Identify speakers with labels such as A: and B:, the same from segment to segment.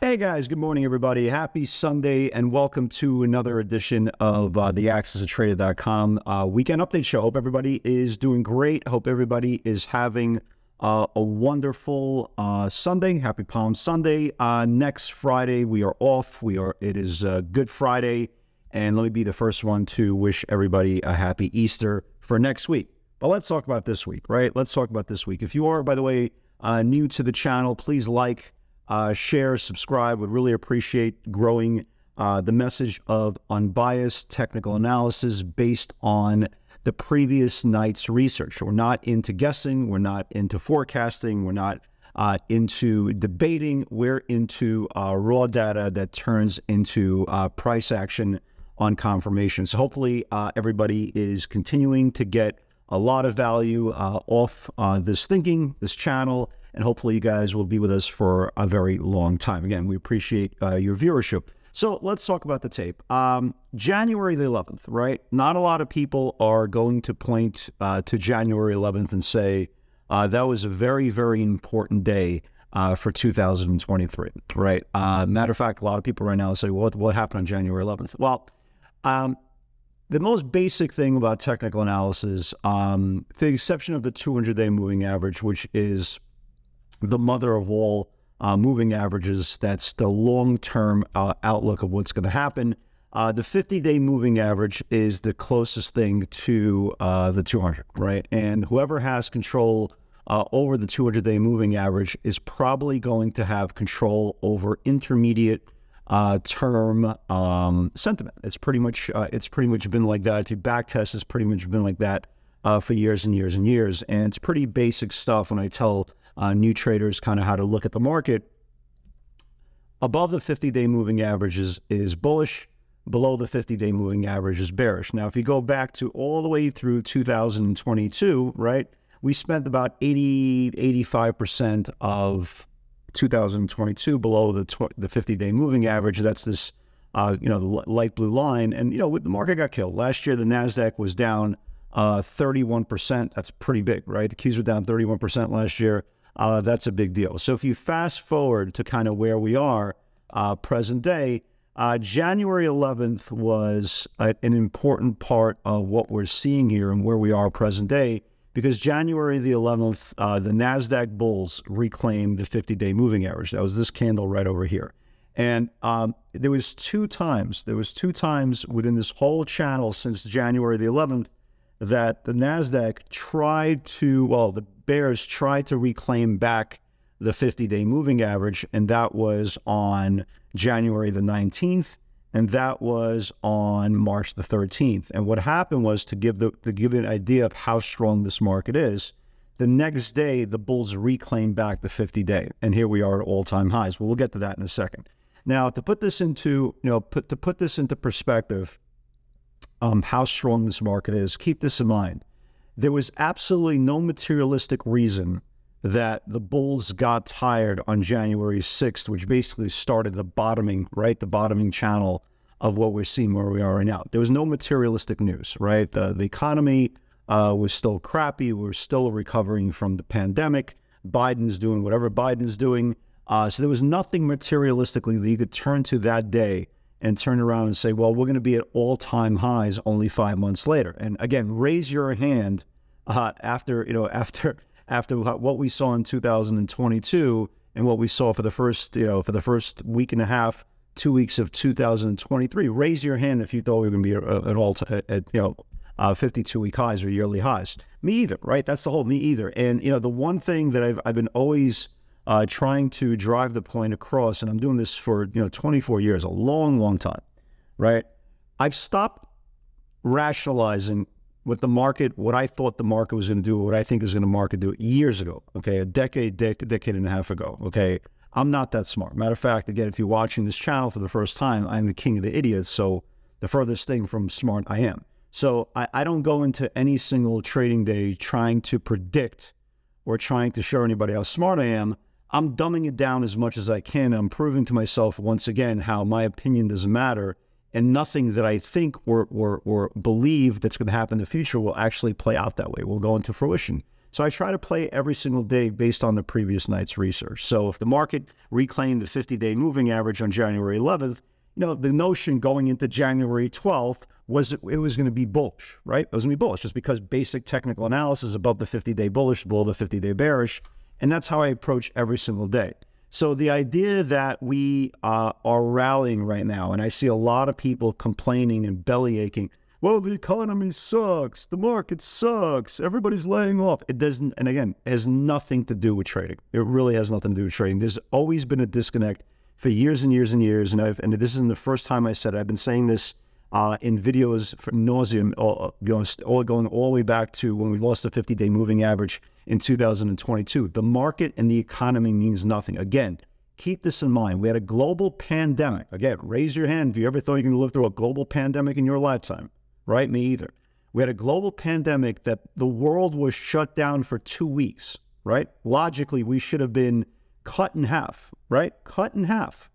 A: Hey guys, good morning, everybody. Happy Sunday, and welcome to another edition of uh, the AccessATrader.com uh, weekend update show. Hope everybody is doing great. Hope everybody is having uh, a wonderful uh, Sunday. Happy Palm Sunday. Uh, next Friday, we are off. We are. It is uh, Good Friday, and let me be the first one to wish everybody a happy Easter for next week. But let's talk about this week, right? Let's talk about this week. If you are, by the way, new to the channel, please like uh, share, subscribe. Would really appreciate growing uh, the message of unbiased technical analysis based on the previous night's research. We're not into guessing. We're not into forecasting. We're not uh, into debating. We're into uh, raw data that turns into uh, price action on confirmation. So hopefully uh, everybody is continuing to get a lot of value off this thinking, this channel, and hopefully you guys will be with us for a very long time. Again, we appreciate uh, your viewership. So let's talk about the tape. Um, January the 11th, right? Not a lot of people are going to point uh, to January 11th and say uh, that was a very, very important day uh, for 2023, right? Uh, matter of fact, a lot of people right now say, what, what happened on January 11th? Well, um, the most basic thing about technical analysis, um, the exception of the 200 day moving average, which is the mother of all uh, moving averages. That's the long term uh, outlook of what's going to happen. Uh, the 50 day moving average is the closest thing to uh, the 200, right? And whoever has control uh, over the 200 day moving average is probably going to have control over intermediate. Uh, term um, sentiment. It's pretty much it's pretty much been like that. If you backtest, it's pretty much been like that for years and years and years. And it's pretty basic stuff when I tell uh, new traders kind of how to look at the market. Above the 50 day moving average is, is bullish, below the 50 day moving average is bearish. Now, if you go back to all the way through 2022, right, we spent about 80, 85% of 2022 below the, the 50 day moving average. That's this, uh, you know, the light blue line. And, you know, the market got killed. Last year, the NASDAQ was down uh, 31%. That's pretty big, right? The Qs were down 31% last year uh, that's a big deal. So if you fast forward to kind of where we are uh, present day, uh, January 11th was a, an important part of what we're seeing here and where we are present day because January the 11th, uh, the NASDAQ bulls reclaimed the 50 day moving average. That was this candle right over here. And um, there was two times, there was two times within this whole channel since January the 11th that the NASDAQ tried to, well, the bears tried to reclaim back the 50 day moving average, and that was on January the 19th, and that was on March the 13th. And what happened was to give the to give an idea of how strong this market is. The next day, the bulls reclaimed back the 50 day, and here we are at all time highs. Well, we'll get to that in a second. Now, to put this into you know put to put this into perspective, um, how strong this market is, keep this in mind there was absolutely no materialistic reason that the bulls got tired on January 6th, which basically started the bottoming, right? The bottoming channel of what we're seeing where we are right now. There was no materialistic news, right? The, the economy uh, was still crappy. We are still recovering from the pandemic. Biden's doing whatever Biden's doing. Uh, so there was nothing materialistically that you could turn to that day and turn around and say, well, we're going to be at all time highs only five months later. And again, raise your hand uh, after, you know, after, after what we saw in 2022 and what we saw for the first, you know, for the first week and a half, two weeks of 2023. Raise your hand if you thought we were going to be at, all, t- at, you know, uh, 52 week highs or yearly highs. Me either, right? That's the whole me either. And, you know, the one thing that I've, I've been always uh, trying to drive the point across, and I'm doing this for you know 24 years, a long, long time, right? I've stopped rationalizing what the market, what I thought the market was going to do, what I think is going to market do years ago. Okay, a decade, dec- decade and a half ago. Okay, I'm not that smart. Matter of fact, again, if you're watching this channel for the first time, I'm the king of the idiots. So the furthest thing from smart I am. So I, I don't go into any single trading day trying to predict or trying to show anybody how smart I am. I'm dumbing it down as much as I can. I'm proving to myself once again how my opinion doesn't matter and nothing that I think or, or, or believe that's going to happen in the future will actually play out that way, will go into fruition. So I try to play every single day based on the previous night's research. So if the market reclaimed the 50 day moving average on January 11th, you know, the notion going into January 12th was it, was going to be bullish, right? It was going to be bullish just because basic technical analysis above the 50 day bullish, below the 50 day bearish. And that's how I approach every single day. So the idea that we uh, are rallying right now, and I see a lot of people complaining and belly aching. Well, the economy sucks. The market sucks. Everybody's laying off. It doesn't, and again, has nothing to do with trading. It really has nothing to do with trading. There's always been a disconnect for years and years and years. And I've, and this isn't the first time I said it. I've been saying this uh, in videos for nauseum, all, going, all going all the way back to when we lost the 50-day moving average in 2022. The market and the economy means nothing. Again, keep this in mind. We had a global pandemic. Again, raise your hand if you ever thought you were going to live through a global pandemic in your lifetime. Right? Me either. We had a global pandemic that the world was shut down for two weeks. Right? Logically, we should have been cut in half. Right? Cut in half.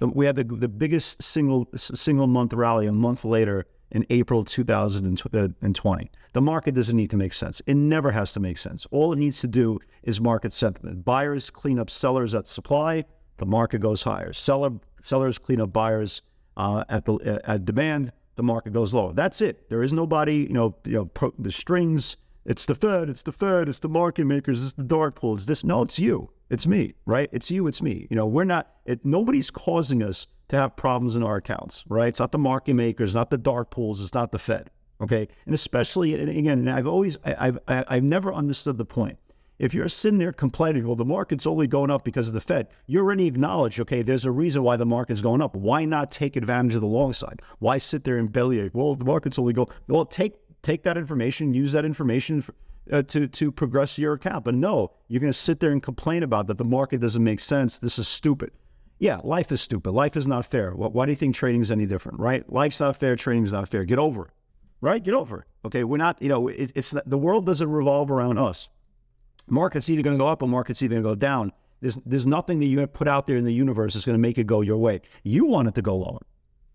A: We had the, the biggest single single month rally a month later in April 2020. The market doesn't need to make sense. It never has to make sense. All it needs to do is market sentiment. Buyers clean up sellers at supply, the market goes higher. Seller sellers clean up buyers uh, at the at demand, the market goes lower. That's it. There is nobody, you know, you know, pro, the strings. It's the Fed. It's the Fed. It's the market makers. It's the dark pool. It's this. No, it's you. It's me. Right? It's you. It's me. You know, we're not. It, nobody's causing us to have problems in our accounts, right? It's not the market makers, not the dark pools, it's not the Fed, okay? And especially, and again, I've always, I, I've, I've never understood the point. If you're sitting there complaining, well, the market's only going up because of the Fed, you already acknowledge, okay, there's a reason why the market's going up. Why not take advantage of the long side? Why sit there and bellyache? Well, the market's only going. Well, take take that information, use that information for, uh, to to progress your account. But no, you're going to sit there and complain about that the market doesn't make sense. This is stupid. Yeah, life is stupid. Life is not fair. Why do you think trading is any different, right? Life's not fair. Trading's not fair. Get over it, right? Get over it. Okay, we're not. You know, it, it's the world doesn't revolve around us. Market's either going to go up or market's either going to go down. There's there's nothing that you're going to put out there in the universe that's going to make it go your way. You want it to go lower.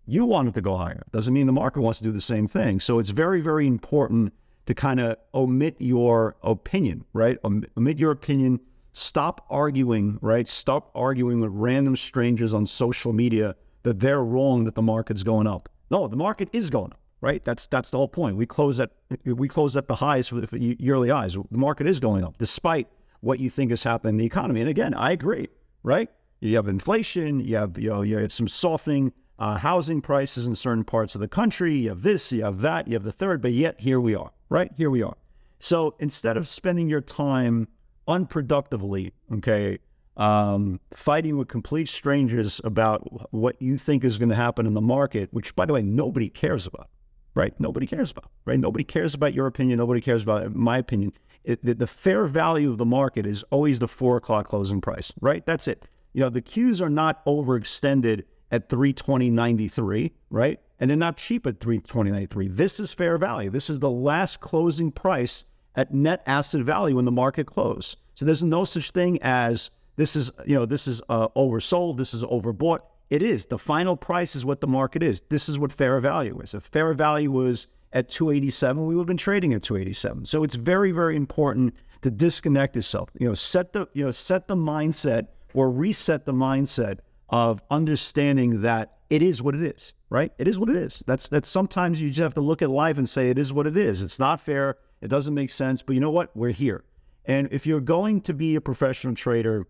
A: You want it to go higher. Doesn't mean the market wants to do the same thing. So it's very very important to kind of omit your opinion, right? Omit your opinion Stop arguing, right? Stop arguing with random strangers on social media that they're wrong that the market's going up. No, the market is going up, right? That's that's the whole point. We close at we close at the highs for the yearly highs. The market is going up despite what you think is happening in the economy. And again, I agree, right? You have inflation, you have you know you have some softening uh, housing prices in certain parts of the country. You have this, you have that, you have the third, but yet here we are, right? Here we are. So instead of spending your time unproductively, okay, um, fighting with complete strangers about what you think is going to happen in the market, which, by the way, nobody cares about, right? Nobody cares about, right? Nobody cares about your opinion. Nobody cares about my opinion. It, the, the fair value of the market is always the four o'clock closing price, right? That's it. You know, the Qs are not overextended at 320.93, right? And they're not cheap at 320.93. This is fair value. This is the last closing price at net asset value when the market closed. So there's no such thing as this is, you know, this is uh, oversold, this is overbought. It is. The final price is what the market is. This is what fair value is. If fair value was at 287, we would have been trading at 287. So it's very, very important to disconnect yourself. You know, set the, you know, set the mindset or reset the mindset of understanding that it is what it is, right? It is what it is. That's that's sometimes you just have to look at life and say it is what it is. It's not fair. It doesn't make sense, but you know what? We're here. And if you're going to be a professional trader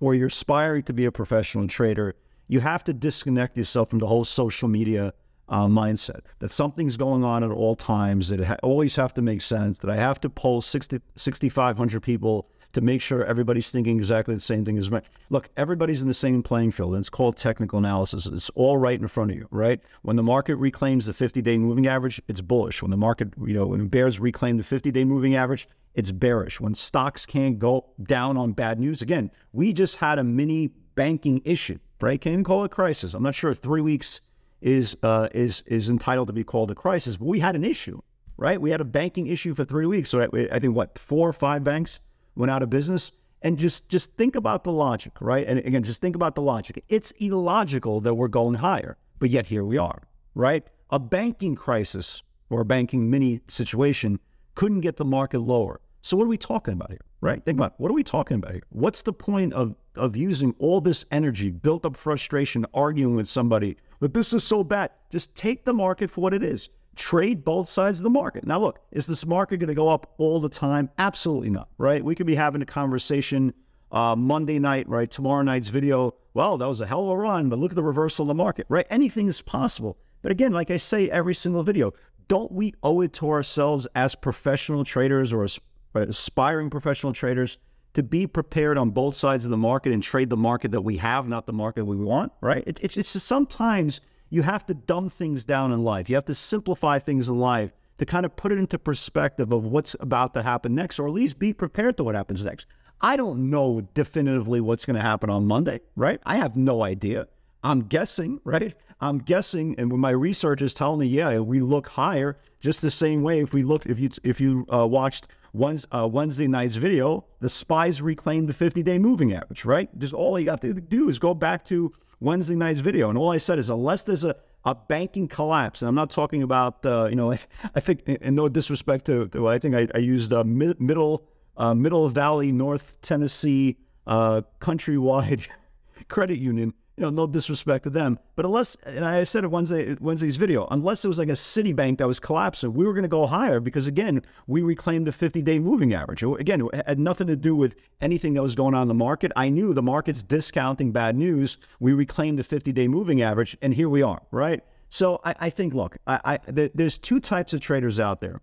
A: or you're aspiring to be a professional trader, you have to disconnect yourself from the whole social media uh, mindset that something's going on at all times, that it ha- always have to make sense, that I have to poll 60, 6,500 people to make sure everybody's thinking exactly the same thing as me. Look, everybody's in the same playing field, and it's called technical analysis. It's all right in front of you, right? When the market reclaims the 50-day moving average, it's bullish. When the market, you know, when bears reclaim the 50-day moving average, it's bearish. When stocks can't go down on bad news, again, we just had a mini banking issue, right? Can't even call it crisis. I'm not sure three weeks is uh, is is entitled to be called a crisis. But we had an issue, right? We had a banking issue for three weeks. So I, I think what four or five banks went out of business. And just just think about the logic, right? And again, just think about the logic. It's illogical that we're going higher, but yet here we are, right? A banking crisis or a banking mini situation couldn't get the market lower. So what are we talking about here, right? Think about what are we talking about here? What's the point of of using all this energy, built up frustration, arguing with somebody that this is so bad? Just take the market for what it is. Trade both sides of the market. Now, look, is this market going to go up all the time? Absolutely not, right? We could be having a conversation uh, Monday night, right? Tomorrow night's video. Well, that was a hell of a run, but look at the reversal of the market, right? Anything is possible. But again, like I say every single video, don't we owe it to ourselves as professional traders or as aspiring professional traders to be prepared on both sides of the market and trade the market that we have, not the market we want, right? It, it's, it's just sometimes you have to dumb things down in life. You have to simplify things in life to kind of put it into perspective of what's about to happen next, or at least be prepared to what happens next. I don't know definitively what's going to happen on Monday, right? I have no idea. I'm guessing, right? I'm guessing, and when my research is telling me, yeah, we look higher, just the same way. If we look, if you if you uh, watched Wednesday, uh, Wednesday night's video, the spies reclaimed the 50 day moving average, right? Just all you have to do is go back to Wednesday night's video. And all I said is, unless there's a, a banking collapse, and I'm not talking about, uh, you know, I think, in no disrespect to, to I think I, I used uh, mid, middle, uh, middle Valley, North Tennessee, uh, countrywide credit union you know, no disrespect to them, but unless, and I said it Wednesday, Wednesday's video, unless it was like a Citibank that was collapsing, we were going to go higher because again, we reclaimed the 50-day moving average. Again, it had nothing to do with anything that was going on in the market. I knew the market's discounting bad news. We reclaimed the 50-day moving average, and here we are, right? So I, I think, look, I, I, there's two types of traders out there.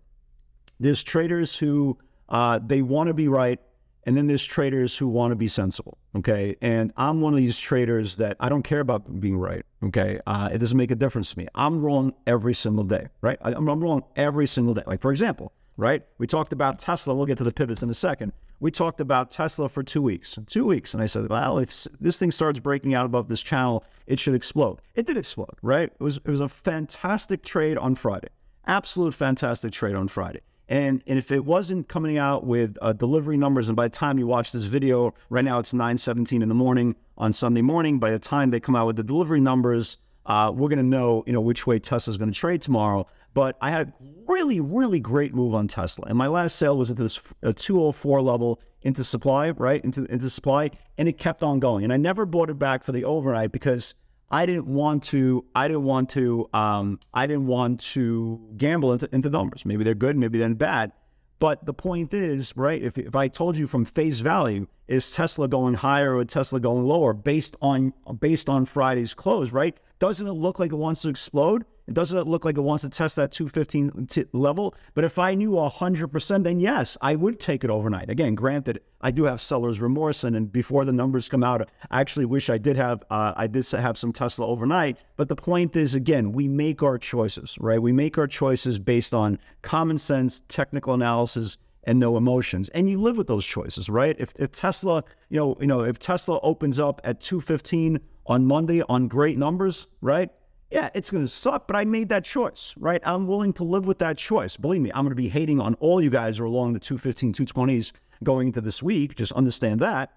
A: There's traders who uh, they want to be right and then there's traders who want to be sensible. Okay. And I'm one of these traders that I don't care about being right. Okay. Uh, it doesn't make a difference to me. I'm wrong every single day. Right. I, I'm, I'm wrong every single day. Like, for example, right? We talked about Tesla. We'll get to the pivots in a second. We talked about Tesla for two weeks, two weeks. And I said, well, if this thing starts breaking out above this channel, it should explode. It did explode, right? It was, it was a fantastic trade on Friday. Absolute fantastic trade on Friday. And, and if it wasn't coming out with uh, delivery numbers, and by the time you watch this video, right now it's 9:17 in the morning on Sunday morning. By the time they come out with the delivery numbers, uh, we're going to know, you know, which way Tesla's going to trade tomorrow. But I had a really, really great move on Tesla, and my last sale was at this uh, 204 level into supply, right into into supply, and it kept on going. And I never bought it back for the overnight because I didn't want to. I didn't want to. Um, I didn't want to gamble into, into numbers. Maybe they're good, maybe they're bad. But the point is, right? If if I told you from face value, is Tesla going higher or Tesla going lower based on based on Friday's close, right? Doesn't it look like it wants to explode? It doesn't look like it wants to test that 215 t- level. But if I knew 100%, then yes, I would take it overnight. Again, granted, I do have seller's remorse, and, and before the numbers come out, I actually wish I did have uh, I did have some Tesla overnight. But the point is, again, we make our choices, right? We make our choices based on common sense, technical analysis, and no emotions. And you live with those choices, right? If, if Tesla, you know, you know, if Tesla opens up at 215 on Monday on great numbers, right? Yeah, it's going to suck, but I made that choice, right? I'm willing to live with that choice. Believe me, I'm going to be hating on all you guys who are along the 215, 220s going into this week. Just understand that,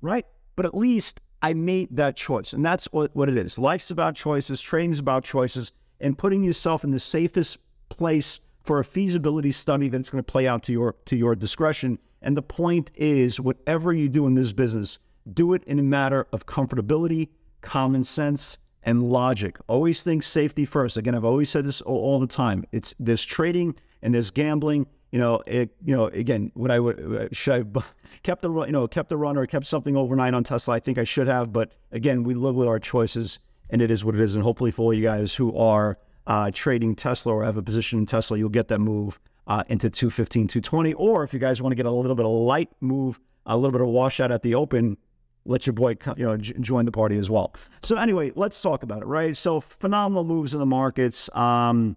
A: right? But at least I made that choice. And that's what, what it is. Life's about choices, trading's about choices, and putting yourself in the safest place for a feasibility study that's going to play out to your to your discretion. And the point is, whatever you do in this business, do it in a matter of comfortability, common sense, and logic. Always think safety first. Again, I've always said this all, the time. It's there's trading and there's gambling. You know, it, you know, again, what I would uh, should I kept the you know kept the runner, kept something overnight on Tesla. I think I should have, but again, we live with our choices, and it is what it is. And hopefully, for all you guys who are uh, trading Tesla or have a position in Tesla, you'll get that move uh, into 215, 220. Or if you guys want to get a little bit of light move, a little bit of washout at the open, let your boy you know join the party as well. So anyway, let's talk about it, right? So phenomenal moves in the markets. Um,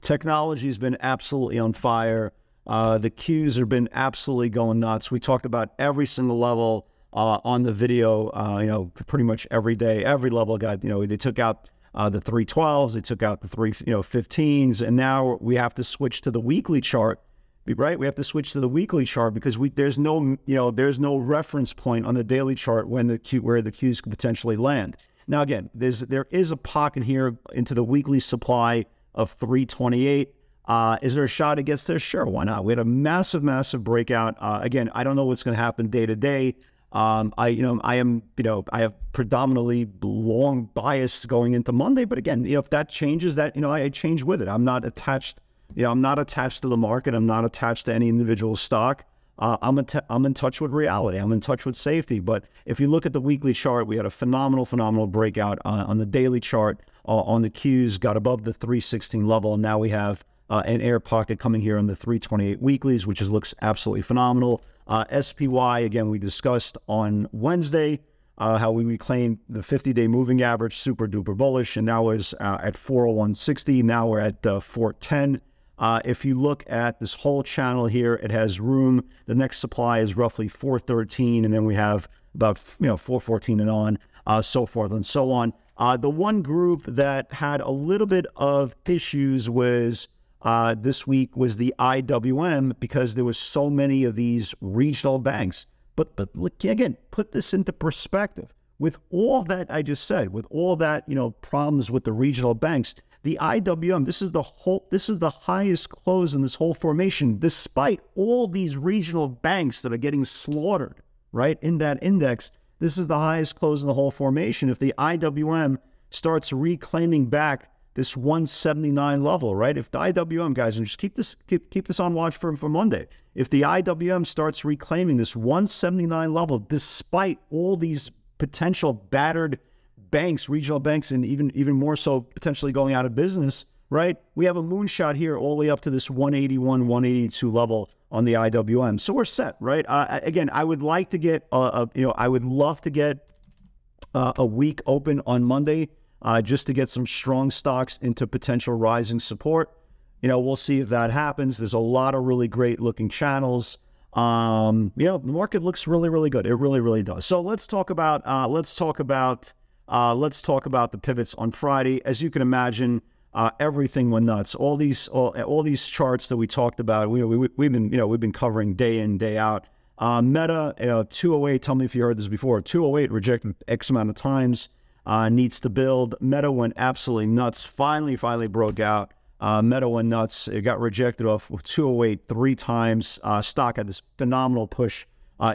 A: technology has been absolutely on fire. Uh, the Qs have been absolutely going nuts. We talked about every single level uh, on the video. Uh, you know, pretty much every day, every level got you know they took out uh, the 312s, they took out the three, you know, 15s, and now we have to switch to the weekly chart, right? We have to switch to the weekly chart because we there's no, you know, there's no reference point on the daily chart when the Q, where the Qs could potentially land. Now again, there's there is a pocket here into the weekly supply of 328. Uh, is there a shot against there? Sure, why not? We had a massive, massive breakout. Uh, again, I don't know what's going to happen day to day. Um, I, you know, I am, you know, I have predominantly long bias going into Monday, but again, you know, if that changes, that you know, I, I change with it. I'm not attached, you know, I'm not attached to the market. I'm not attached to any individual stock. Uh, I'm, in I'm in touch with reality. I'm in touch with safety. But if you look at the weekly chart, we had a phenomenal, phenomenal breakout uh, on the daily chart. Uh, on the Qs, got above the 316 level. And now we have uh, an air pocket coming here on the 328 weeklies, which is, looks absolutely phenomenal. Uh, SPY, again, we discussed on Wednesday uh, how we reclaimed the 50 day moving average, super duper bullish, and now is at 401.60. Now we're at uh, 410. Uh, if you look at this whole channel here, it has room. The next supply is roughly 413, and then we have about you know 414 and on, uh, so forth and so on. Uh, the one group that had a little bit of issues was uh, this week was the IWM because there was so many of these regional banks. But but look again, put this into perspective. With all that I just said, with all that you know problems with the regional banks, the IWM this is the whole this is the highest close in this whole formation, despite all these regional banks that are getting slaughtered right in that index. This is the highest close in the whole formation. If the IWM starts reclaiming back this 179 level, right? If the IWM guys, and just keep this keep, keep this on watch for, for Monday. If the IWM starts reclaiming this 179 level, despite all these potential battered banks, regional banks, and even even more so potentially going out of business, right? We have a moonshot here all the way up to this 181, 182 level on the IWM. So we're set, right? Uh, again, I would like to get a, a, you know, I would love to get uh, a week open on Monday uh, just to get some strong stocks into potential rising support. You know, we'll see if that happens. There's a lot of really great looking channels. Um, you know, the market looks really, really good. It really, really does. So let's talk about uh, let's talk about uh, let's talk about the pivots on Friday. As you can imagine, uh, everything went nuts. All these all, all these charts that we talked about, we, we, we've been you know we've been covering day in day out. Uh, Meta, you know, 208. Tell me if you heard this before. 208 rejected X amount of times uh, needs to build. Meta went absolutely nuts. Finally, finally broke out. Uh, Meta went nuts. It got rejected off 208 three times. Uh, stock had this phenomenal push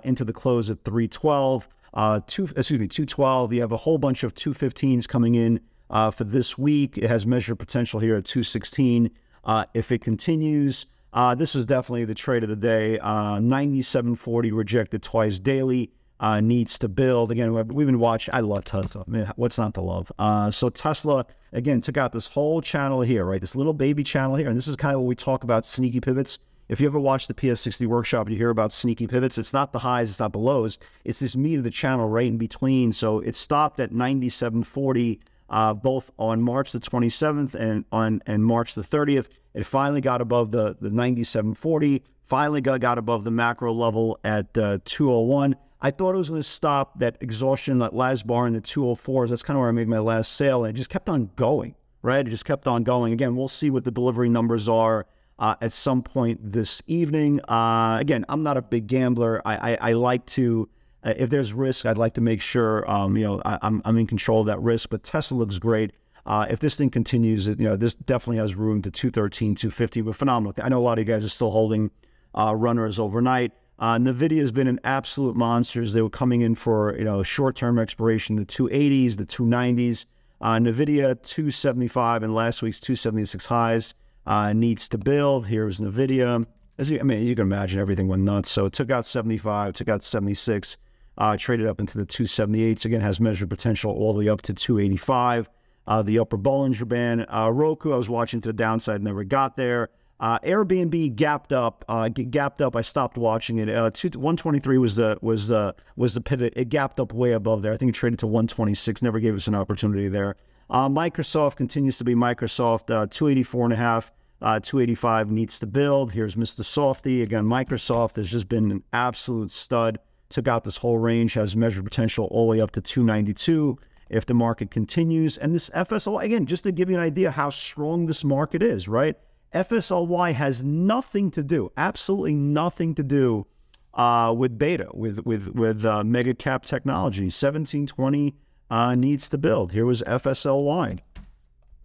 A: into the close at 312. Uh, two, excuse me, 212. You have a whole bunch of 215s coming in uh, for this week. It has measured potential here at 216. Uh, if it continues, uh, this is definitely the trade of the day. Uh, 97.40 rejected twice daily uh, needs to build. Again, we've been watching. I love Tesla. I mean, what's not to love? So Tesla again took out this whole channel here, right? This little baby channel here, and this is kind of what we talk about sneaky pivots. If you ever watch the PS60 workshop, you hear about sneaky pivots. It's not the highs, it's not the lows. It's this meat of the channel right in between. So it stopped at 97.40. Uh, both on March the 27th and on and March the 30th. It finally got above the, the 97.40, finally got, got above the macro level at uh, 201. I thought it was going to stop that exhaustion, that last bar in the 204s. That's kind of where I made my last sale. And it just kept on going, right? It just kept on going. Again, we'll see what the delivery numbers are uh, at some point this evening. Uh, again, I'm not a big gambler. I, I, I like to, uh, if there's risk, I'd like to make sure, um, you know, I, am I'm, I'm in control of that risk. But Tesla looks great. Uh, if this thing continues, you know, this definitely has room to 213, 250, but phenomenal. I know a lot of you guys are still holding uh, runners overnight. Uh, NVIDIA has been an absolute monster. They were coming in for you know short-term expiration, the 280s, the 290s. Uh, NVIDIA 275 and last week's 276 highs uh, needs to build. Here's NVIDIA. As you, I mean, you can imagine everything went nuts. So it took out 75, took out 76, uh, traded up into the 278s. Again, has measured potential all the way up to 285. Uh, the upper Bollinger Band. Uh, Roku, I was watching to the downside, never got there. Uh, Airbnb gapped up. Uh, gapped up. I stopped watching it. Uh, two, 123 was the was the was the pivot. It gapped up way above there. I think it traded to 126. Never gave us an opportunity there. Uh, Microsoft continues to be Microsoft. Uh, 284 and a half. Uh, 285 needs to build. Here's Mr. Softy again. Microsoft has just been an absolute stud. Took out this whole range. Has measured potential all the way up to 292. if the market continues. And this FSLY, again, just to give you an idea how strong this market is, right? FSLY has nothing to do, absolutely nothing to do uh, with beta, with with with uh, mega cap technology. 1720 uh, needs to build. Here was FSLY,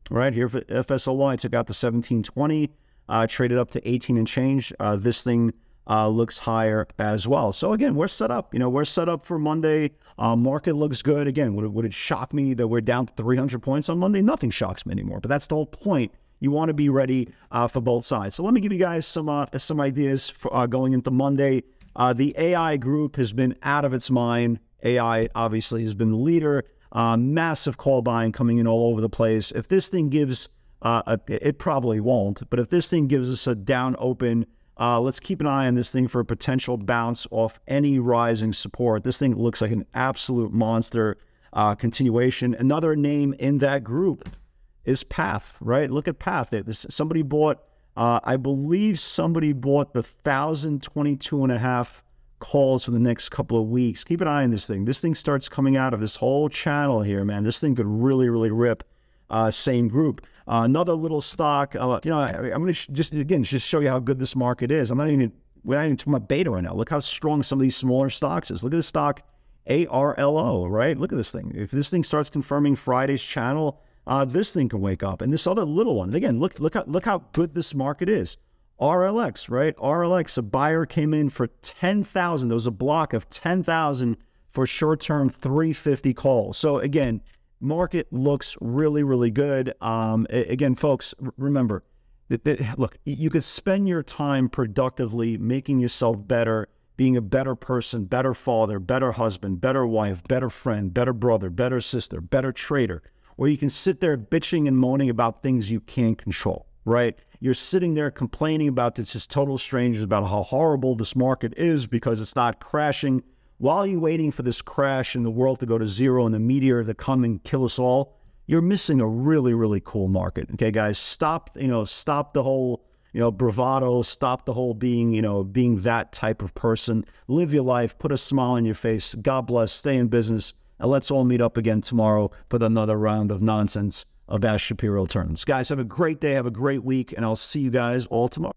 A: right here. FSLY took out the 1720, uh, traded up to 18 and change. Uh, this thing uh, looks higher as well. So again, we're set up. You know, we're set up for Monday. Uh, market looks good. Again, would it, would it shock me that we're down 300 points on Monday? Nothing shocks me anymore. But that's the whole point. You want to be ready uh, for both sides. So let me give you guys some uh, some ideas for uh, going into Monday. Uh, the AI group has been out of its mind. AI obviously has been the leader. Massive call buying coming in all over the place. If this thing gives, a, it probably won't, but if this thing gives us a down open uh, let's keep an eye on this thing for a potential bounce off any rising support. This thing looks like an absolute monster uh, continuation. Another name in that group is Path, right? Look at Path. This, somebody bought, uh, I believe somebody bought the 1,022 and a half calls for the next couple of weeks. Keep an eye on this thing. This thing starts coming out of this whole channel here, man. This thing could really, really rip uh, same group. Uh, another little stock, uh, you know, I, am going to just again just show you how good this market is. I'm not even we're not even talking about beta right now. Look how strong some of these smaller stocks is. Look at the stock ARLO, right? Look at this thing. If this thing starts confirming Friday's channel, uh, this thing can wake up. And this other little one, again, look look how look how good this market is. RLX, right? RLX, a buyer came in for 10,000. There was a block of 10,000 for short-term 350 calls. So again, market looks really, really good. Um, again, folks, remember, that, that, look, you could spend your time productively making yourself better, being a better person, better father, better husband, better wife, better friend, better brother, better sister, better trader, or you can sit there bitching and moaning about things you can't control, right? You're sitting there complaining about this just total strangers about how horrible this market is because it's not crashing while you're waiting for this crash in the world to go to zero and the meteor to come and kill us all, you're missing a really, really cool market. Okay, guys, stop, you know, stop the whole, you know, bravado, stop the whole being, you know, being that type of person. Live your life, put a smile on your face. God bless, stay in business, and let's all meet up again tomorrow for another round of nonsense of Ash Shapiro returns. Guys, have a great day, have a great week, and I'll see you guys all tomorrow.